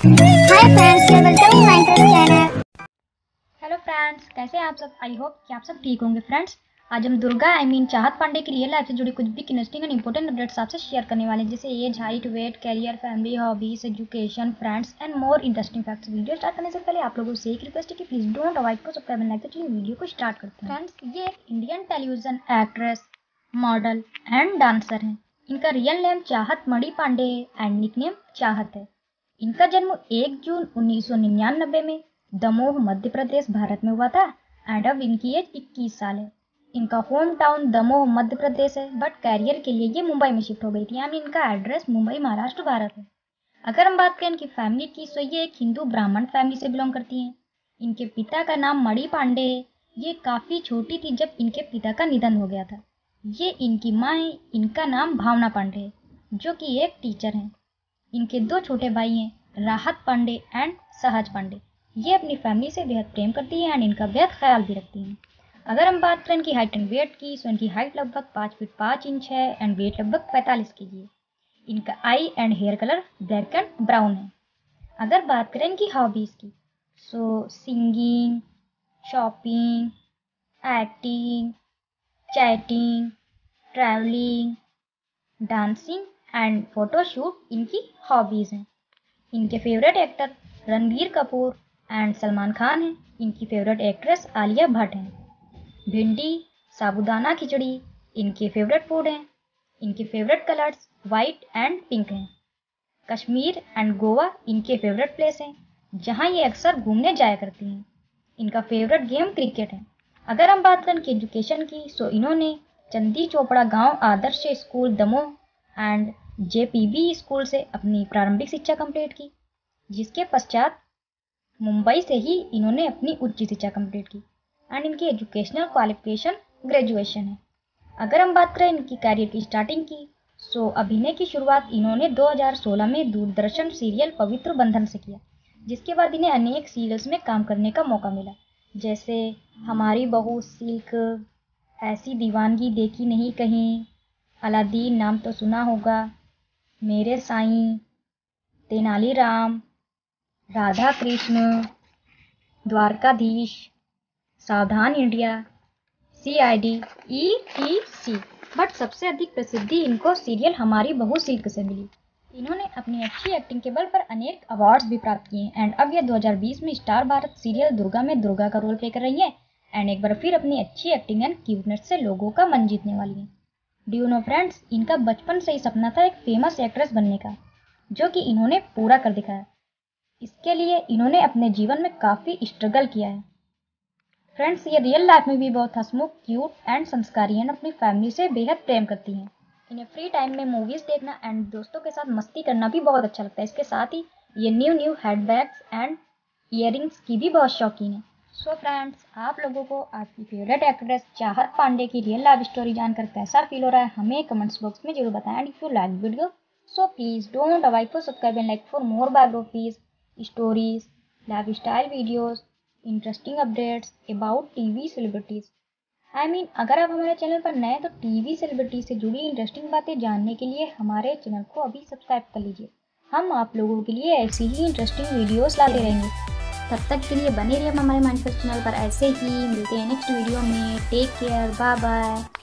Hello friends कैसे हैं आप सब? आई होप कि आप सब ठीक होंगे फ्रेंड्स आज हम दुर्गा आई मीन चाहत पांडे की रियल लाइफ से जुड़ी कुछ भी इंटरेस्टिंग एंड इंपॉर्टेंट अपडेट्स आपसे शेयर करने वाले हैं। जैसे age height weight career family hobbies education friends and more interesting facts video start करने से पहले आप लोगों से एक रिक्वेस्ट है कि प्लीज़ डोंट अवॉइड को सब्सक्राइब लाइक तो चलिए वीडियो को स्टार्ट करते हैं। फ्रेंड्स ये एक Indian television actress model and dancer हैं। इनका रियल नेम चाहत मणि पांडे है एंड निकनेम चाहत है। इनका जन्म 1 जून 1999 में दमोह, मध्य प्रदेश, भारत में हुआ था एंड अब इनकी एज 21 साल है। इनका होम टाउन दमोह, मध्य प्रदेश है बट कैरियर के लिए ये मुंबई में शिफ्ट हो गई थी। यानी इनका एड्रेस मुंबई, महाराष्ट्र, भारत है। अगर हम बात करें इनकी फैमिली की तो ये एक हिंदू ब्राह्मण फैमिली से बिलोंग करती हैं। इनके पिता का नाम मणि पांडे है। ये काफ़ी छोटी थी जब इनके पिता का निधन हो गया था। ये इनकी माँ है, इनका नाम भावना पांडे है, जो कि एक टीचर हैं। इनके दो छोटे भाई हैं, राहत पांडे एंड सहज पांडे। ये अपनी फैमिली से बेहद प्रेम करती हैं एंड इनका बेहद ख्याल भी रखती हैं। अगर हम बात करें इनकी हाइट एंड वेट की तो इनकी हाइट लगभग पाँच फीट पाँच इंच है एंड वेट लगभग पैंतालीस के जी इनका eye and hair colour black and brown है। अगर बात करें इनकी हॉबीज़ की so singing shopping acting chatting travelling dancing and photoshoot इनकी हॉबीज़ हैं। इनके favourite actor Ranbir Kapoor and Salman Khan हैं। इनकी फेवरेट एक्ट्रेस आलिया भट्ट हैं। भिंडी, साबुदाना खिचड़ी इनके फेवरेट फ़ूड हैं। इनके favourite colours white and pink हैं। कश्मीर एंड गोवा इनके फेवरेट प्लेस हैं, जहाँ ये अक्सर घूमने जाया करती हैं। इनका फेवरेट गेम क्रिकेट है। अगर हम बात करें कि एजुकेशन की तो इन्होंने चंदी चोपड़ा गाँव Adarsh school Damoh and JPB school से अपनी प्रारंभिक शिक्षा कंप्लीट की, जिसके पश्चात मुंबई से ही इन्होंने अपनी उच्च शिक्षा कंप्लीट की। एंड इनकी एजुकेशनल क्वालिफिकेशन ग्रेजुएशन है। अगर हम बात करें इनकी कैरियर की स्टार्टिंग की सो अभिनय की शुरुआत इन्होंने 2016 में दूरदर्शन सीरियल पवित्र बंधन से किया, जिसके बाद इन्हें अनेक सीरियल्स में काम करने का मौका मिला। जैसे हमारी बहू सिल्क, ऐसी दीवानगी देखी नहीं कहीं अलादीन नाम तो सुना होगा। मेरे Sai, Tenaliram Radha Krishna Dwarkadhish, Savdhaan India C I D E T C but सबसे अधिक प्रसिद्धि इनको सीरियल हमारी बहू सिल्क से मिली। इन्होंने अपनी अच्छी एक्टिंग के बल पर अनेक अवार्ड्स भी प्राप्त किए हैं। एंड अब ये 2020 में स्टार भारत सीरियल दुर्गा में दुर्गा का रोल प्ले कर रही हैं। एंड एक बार फिर अपनी अच्छी एक्टिंग एंड क्यूटनेस से लोगों का मन जीतने वाली हैं। ड्यू नो फ्रेंड्स इनका बचपन से ही सपना था एक फ़ेमस एक्ट्रेस बनने का, जो कि इन्होंने पूरा कर दिखाया। इसके लिए इन्होंने अपने जीवन में काफ़ी स्ट्रगल किया है। फ्रेंड्स ये रियल लाइफ में भी बहुत हसमुख क्यूट एंड संस्कारी हैं अपनी फैमिली से बेहद प्रेम करती हैं। इन्हें फ्री टाइम में मूवीज़ देखना एंड दोस्तों के साथ मस्ती करना भी बहुत अच्छा लगता है। इसके साथ ही ये new new handbags and ear की भी बहुत शौकीन है। सो फ्रेंड्स आप लोगों को आपकी फेवरेट एक्ट्रेस चाहत पांडे की रियल लाइफ स्टोरी जानकर कैसा फील हो रहा है, हमें कमेंट्स बॉक्स में ज़रूर बताएँ if you like video so please don't avoid for subscribe and like for more biographies stories life style videos interesting updates about TV celebrities I mean अगर आप हमारे चैनल पर नए तो टीवी सेलिब्रिटी से जुड़ी इंटरेस्टिंग बातें जानने के लिए हमारे चैनल को अभी सब्सक्राइब कर लीजिए। हम आप लोगों के लिए ऐसी ही इंटरेस्टिंग वीडियोस लाते रहेंगे। तब तक के लिए बने रहिए हमारे माइंड चैनल पर ऐसे ही मिलते हैं नेक्स्ट वीडियो में। Take care bye bye